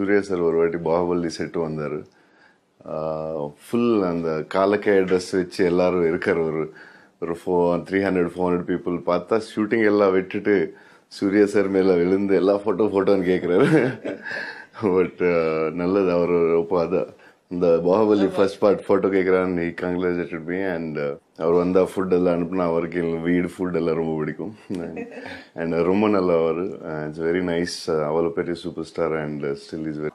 Surya sir ஒரு வாட்டி Baahubali set வந்தார். ஃபுல் அந்த காலக்கே ட்ரெஸ் வச்சு எல்லாரும் இருக்கார் ஒரு ஒரு four three hundred four hundred people பார்த்தா ஷூட்டிங் எல்லாம் விட்டுட்டு சூர்யா சார் மேலே விழுந்து எல்லா ஃபோட்டோ ஃபோட்டோன்னு கேட்குறாரு பட் நல்லது அவர் ரொம்ப அதான் இந்த பாகுபலி ஃபர்ஸ்ட் பார்ட் ஃபோட்டோ கேட்குறான்னு கங்க்ராச்சுலேட்டட் மீ அண்ட் அவர் வந்தால் ஃபுட் எல்லாம் அனுப்புனா அவருக்கு வீடு ஃபுட் எல்லாம் ரொம்ப பிடிக்கும். அண்ட் ரொம்ப நல்லவர். இட்ஸ் வெரி நைஸ் அவ்வளோ பெரிய super star and still is very